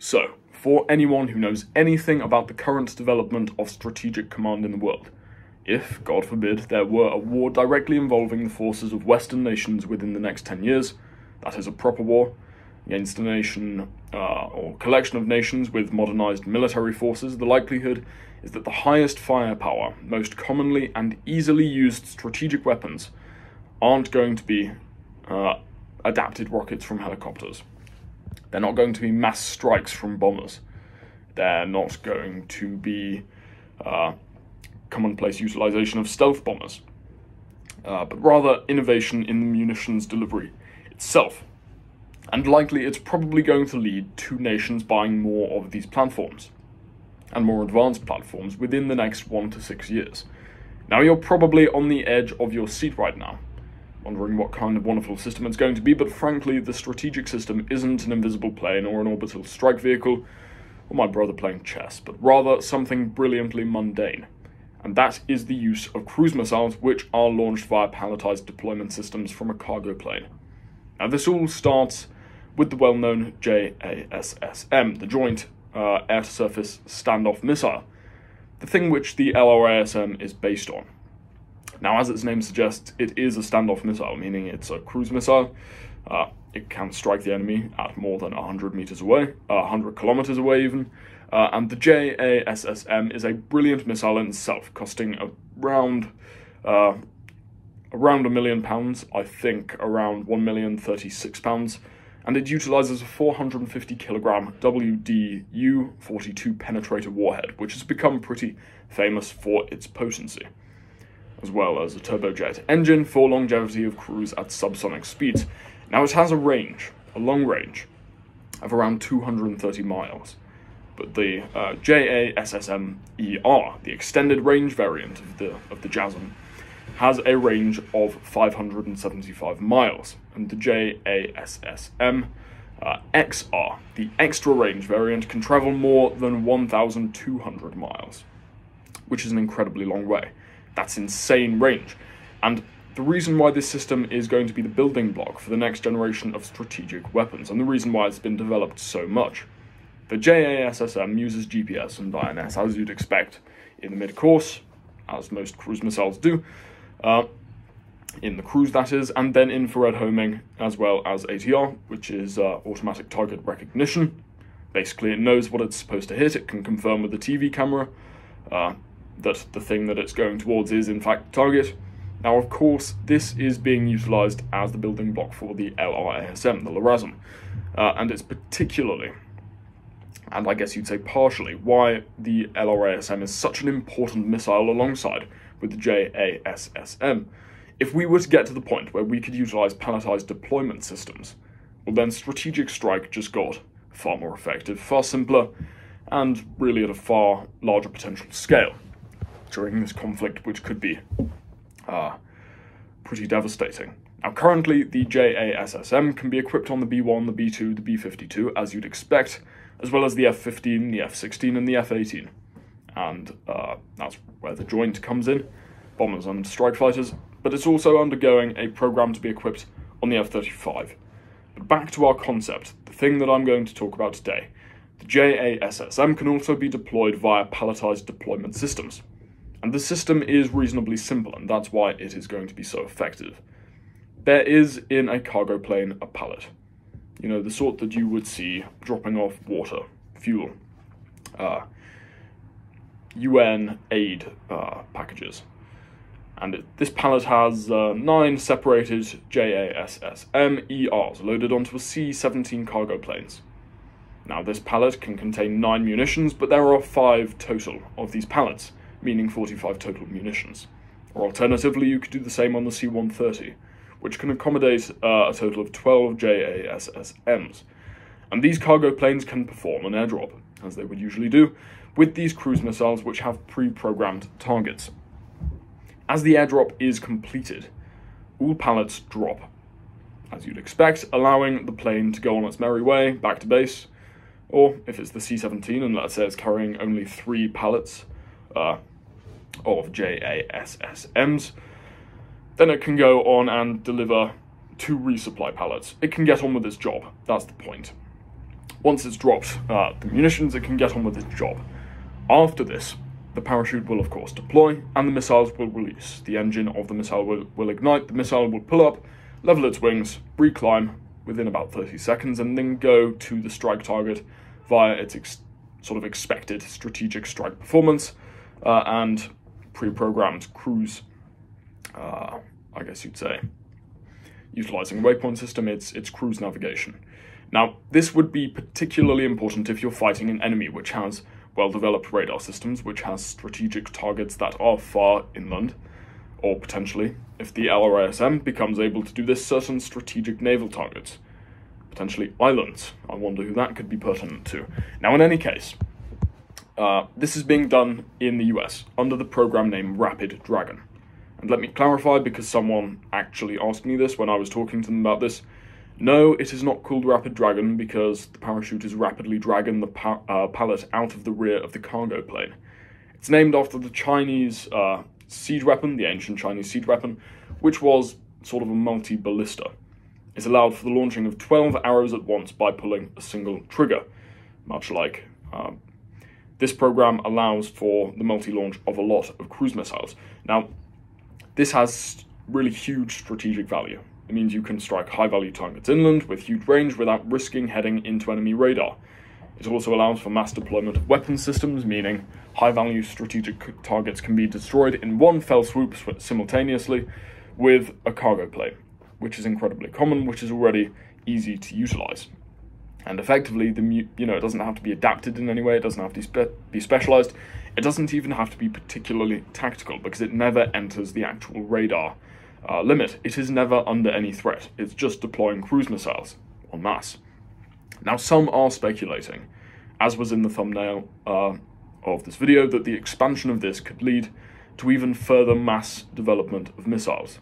So, for anyone who knows anything about the current development of strategic command in the world, if, God forbid, there were a war directly involving the forces of Western nations within the next 10 years, that is a proper war, against a nation uh, or collection of nations with modernized military forces, the likelihood is that the highest firepower, most commonly and easily used strategic weapons aren't going to be uh, adapted rockets from helicopters. They're not going to be mass strikes from bombers. They're not going to be uh, commonplace utilization of stealth bombers, uh, but rather innovation in the munitions delivery itself. And likely it's probably going to lead to nations buying more of these platforms and more advanced platforms within the next one to six years. Now, you're probably on the edge of your seat right now, wondering what kind of wonderful system it's going to be, but frankly, the strategic system isn't an invisible plane or an orbital strike vehicle or my brother playing chess, but rather something brilliantly mundane. And that is the use of cruise missiles, which are launched via palletized deployment systems from a cargo plane. Now, this all starts with the well known JASSM, the Joint uh, Air to Surface Standoff Missile, the thing which the LRASM is based on. Now, as its name suggests, it is a standoff missile, meaning it's a cruise missile. Uh, it can strike the enemy at more than 100 meters away, uh, 100 kilometers away even. Uh, and the JASSM is a brilliant missile in itself, costing around uh, around a million pounds, I think around one million thirty-six pounds, and it utilizes a 450 kilogram WDU 42 penetrator warhead, which has become pretty famous for its potency as well as a turbojet engine for longevity of cruise at subsonic speeds. Now it has a range, a long range, of around 230 miles, but the uh, JASSM-ER, the extended range variant of the, of the JASSM, has a range of 575 miles, and the JASSM uh, XR, the extra range variant, can travel more than 1,200 miles, which is an incredibly long way. That's insane range. And the reason why this system is going to be the building block for the next generation of strategic weapons, and the reason why it's been developed so much. The JASSM uses GPS and INS, as you'd expect, in the mid-course, as most cruise missiles do, uh, in the cruise that is, and then infrared homing, as well as ATR, which is uh, automatic target recognition. Basically, it knows what it's supposed to hit, it can confirm with the TV camera, uh, that the thing that it's going towards is in fact target. Now, of course, this is being utilized as the building block for the LRASM, the LRASM, uh, and it's particularly, and I guess you'd say partially, why the LRASM is such an important missile alongside with the JASSM. If we were to get to the point where we could utilize palletized deployment systems, well, then strategic strike just got far more effective, far simpler, and really at a far larger potential scale during this conflict, which could be uh, pretty devastating. Now, currently, the JASSM can be equipped on the B1, the B2, the B52, as you'd expect, as well as the F 15, the F 16, and the F 18. And uh, that's where the joint comes in bombers and strike fighters, but it's also undergoing a program to be equipped on the F 35. But back to our concept, the thing that I'm going to talk about today. The JASSM can also be deployed via palletized deployment systems. And the system is reasonably simple, and that's why it is going to be so effective. There is in a cargo plane a pallet. You know, the sort that you would see dropping off water, fuel, uh, UN aid uh, packages. And it, this pallet has uh, nine separated JASSM-ERs loaded onto a C-17 cargo planes. Now, this pallet can contain nine munitions, but there are five total of these pallets meaning 45 total munitions. Or alternatively, you could do the same on the C-130, which can accommodate uh, a total of 12 JASSMs. And these cargo planes can perform an airdrop, as they would usually do, with these cruise missiles which have pre-programmed targets. As the airdrop is completed, all pallets drop, as you'd expect, allowing the plane to go on its merry way back to base, or if it's the C-17 and let's say it's carrying only three pallets, uh, of JASSMs, then it can go on and deliver two resupply pallets. It can get on with its job, that's the point. Once it's dropped uh, the munitions, it can get on with its job. After this, the parachute will of course deploy and the missiles will release. The engine of the missile will, will ignite, the missile will pull up, level its wings, reclimb within about 30 seconds, and then go to the strike target via its sort of expected strategic strike performance uh, and pre-programmed cruise, uh, I guess you'd say, utilizing a waypoint system, it's, it's cruise navigation. Now, this would be particularly important if you're fighting an enemy which has well-developed radar systems, which has strategic targets that are far inland, or potentially, if the LRASM becomes able to do this, certain strategic naval targets, potentially islands. I wonder who that could be pertinent to. Now, in any case, uh, this is being done in the US under the program name Rapid Dragon. And let me clarify because someone actually asked me this when I was talking to them about this. No, it is not called Rapid Dragon because the parachute is rapidly dragging the pa uh, pallet out of the rear of the cargo plane. It's named after the Chinese uh, siege weapon, the ancient Chinese siege weapon, which was sort of a multi ballista. It allowed for the launching of 12 arrows at once by pulling a single trigger, much like uh, this program allows for the multi-launch of a lot of cruise missiles. Now, this has really huge strategic value. It means you can strike high-value targets inland with huge range without risking heading into enemy radar. It also allows for mass deployment of weapon systems, meaning high-value strategic targets can be destroyed in one fell swoop simultaneously with a cargo plane, which is incredibly common, which is already easy to utilize and effectively the you know it doesn't have to be adapted in any way it doesn't have to spe be specialized. It doesn't even have to be particularly tactical because it never enters the actual radar uh, limit. It is never under any threat. It's just deploying cruise missiles en masse. Now some are speculating as was in the thumbnail uh, of this video that the expansion of this could lead to even further mass development of missiles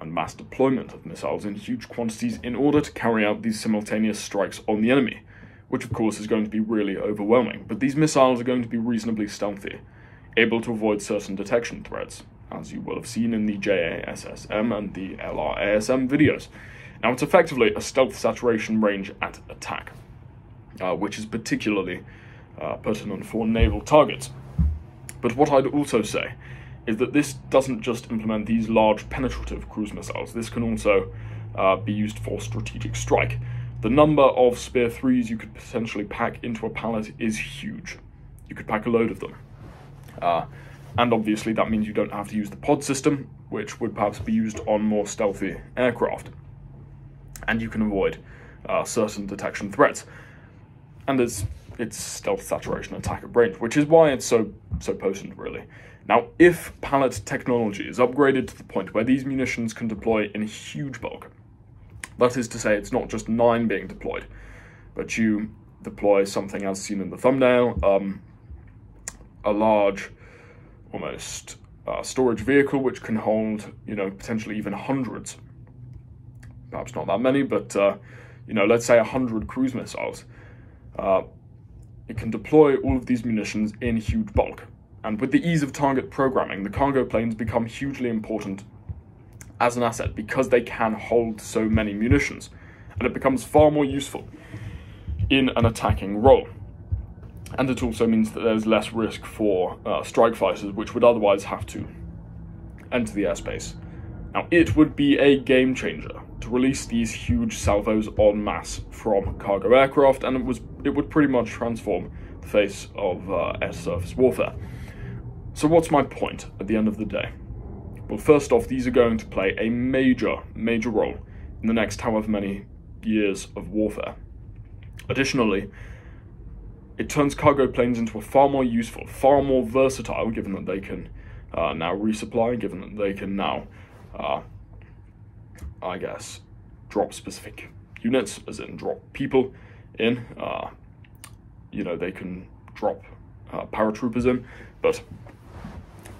and mass deployment of missiles in huge quantities in order to carry out these simultaneous strikes on the enemy, which of course is going to be really overwhelming. But these missiles are going to be reasonably stealthy, able to avoid certain detection threats, as you will have seen in the JASSM and the LRASM videos. Now, it's effectively a stealth saturation range at attack, uh, which is particularly uh, pertinent for naval targets. But what I'd also say is that this doesn't just implement these large penetrative cruise missiles, this can also uh, be used for strategic strike. The number of Spear 3s you could potentially pack into a pallet is huge. You could pack a load of them. Uh, and obviously that means you don't have to use the pod system, which would perhaps be used on more stealthy aircraft. And you can avoid uh, certain detection threats. And it's, it's stealth saturation attack at range, which is why it's so so potent really. Now, if pallet technology is upgraded to the point where these munitions can deploy in huge bulk, that is to say, it's not just nine being deployed, but you deploy something as seen in the thumbnail, um, a large, almost uh, storage vehicle which can hold, you know, potentially even hundreds, perhaps not that many, but, uh, you know, let's say 100 cruise missiles. Uh, it can deploy all of these munitions in huge bulk and with the ease of target programming, the cargo planes become hugely important as an asset because they can hold so many munitions, and it becomes far more useful in an attacking role. And it also means that there's less risk for uh, strike fighters, which would otherwise have to enter the airspace. Now, it would be a game changer to release these huge salvos en masse from cargo aircraft, and it was it would pretty much transform the face of uh, air surface warfare. So what's my point at the end of the day? Well, first off, these are going to play a major, major role in the next however many years of warfare. Additionally, it turns cargo planes into a far more useful, far more versatile, given that they can uh, now resupply, given that they can now, uh, I guess, drop specific units, as in drop people in. Uh, you know, they can drop uh, paratroopers in, but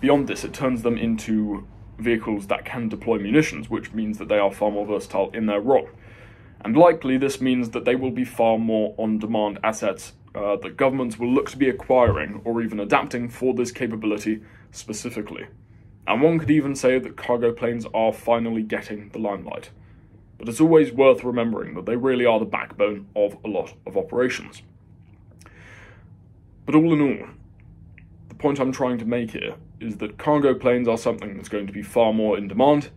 Beyond this, it turns them into vehicles that can deploy munitions, which means that they are far more versatile in their role. And likely this means that they will be far more on-demand assets uh, that governments will look to be acquiring or even adapting for this capability specifically. And one could even say that cargo planes are finally getting the limelight. but it's always worth remembering that they really are the backbone of a lot of operations. But all in all, the point I'm trying to make here is that cargo planes are something that's going to be far more in demand,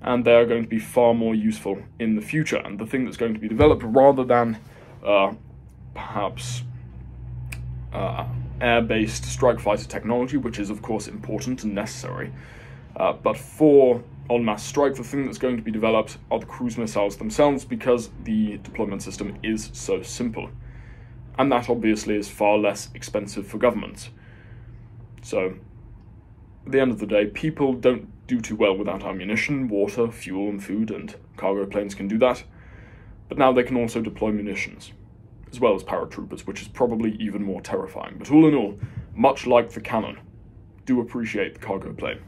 and they are going to be far more useful in the future. And the thing that's going to be developed rather than uh, perhaps uh, air-based strike fighter technology, which is of course important and necessary, uh, but for en masse strike, the thing that's going to be developed are the cruise missiles themselves because the deployment system is so simple. And that obviously is far less expensive for governments. So, at the end of the day, people don't do too well without ammunition, water, fuel, and food, and cargo planes can do that. But now they can also deploy munitions, as well as paratroopers, which is probably even more terrifying. But all in all, much like the cannon, do appreciate the cargo plane.